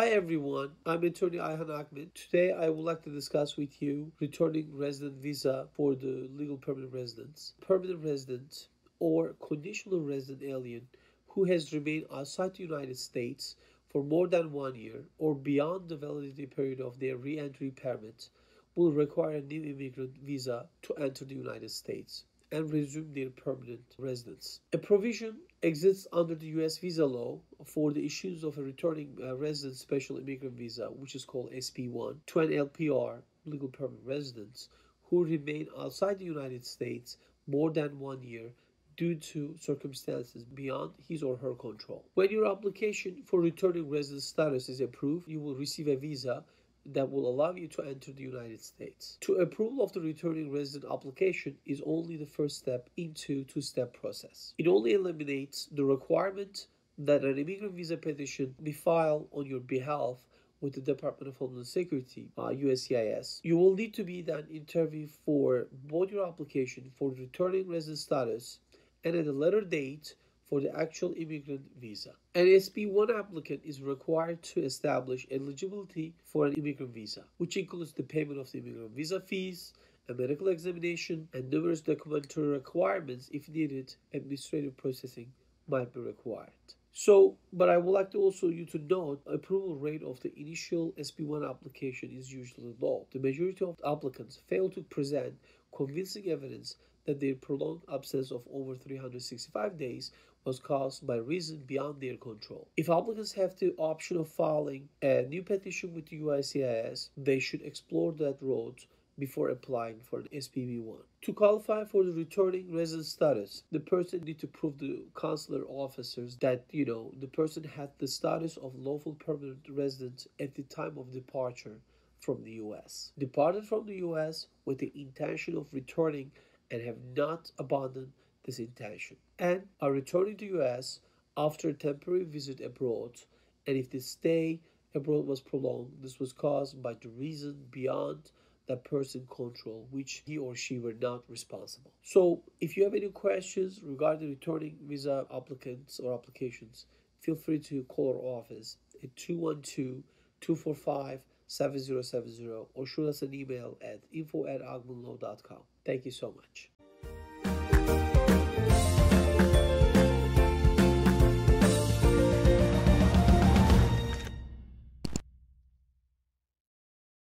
Hi everyone, I'm attorney Ayhan Ahmed. Today I would like to discuss with you returning resident visa for the legal permanent residents. Permanent resident or conditional resident alien who has remained outside the United States for more than one year or beyond the validity period of their re-entry permit will require a new immigrant visa to enter the United States and resume their permanent residence. A provision exists under the U.S. visa law for the issuance of a returning uh, resident special immigrant visa, which is called SP1, to an LPR, legal permanent residents, who remain outside the United States more than one year due to circumstances beyond his or her control. When your application for returning resident status is approved, you will receive a visa that will allow you to enter the United States. To approval of the returning resident application is only the first step into two-step process. It only eliminates the requirement that an immigrant visa petition be filed on your behalf with the Department of Homeland Security, uh, USCIS. You will need to be then interviewed for both your application for returning resident status and at a later date for the actual immigrant visa. An SP1 applicant is required to establish eligibility for an immigrant visa, which includes the payment of the immigrant visa fees, a medical examination, and numerous documentary requirements. If needed, administrative processing might be required. So, but I would like to also you to note approval rate of the initial SP1 application is usually low. The majority of applicants fail to present convincing evidence that their prolonged absence of over 365 days was caused by reasons beyond their control. If applicants have the option of filing a new petition with the USCIS, they should explore that route before applying for an SPV1. To qualify for the returning resident status, the person need to prove to consular officers that, you know, the person had the status of lawful permanent resident at the time of departure from the US. Departed from the US with the intention of returning and have not abandoned this intention and are returning to US after a temporary visit abroad. And if the stay abroad was prolonged this was caused by the reason beyond that person control which he or she were not responsible. So if you have any questions regarding returning visa applicants or applications feel free to call our office at 212 245 7070 or shoot us an email at info at agmanlaw.com. Thank you so much.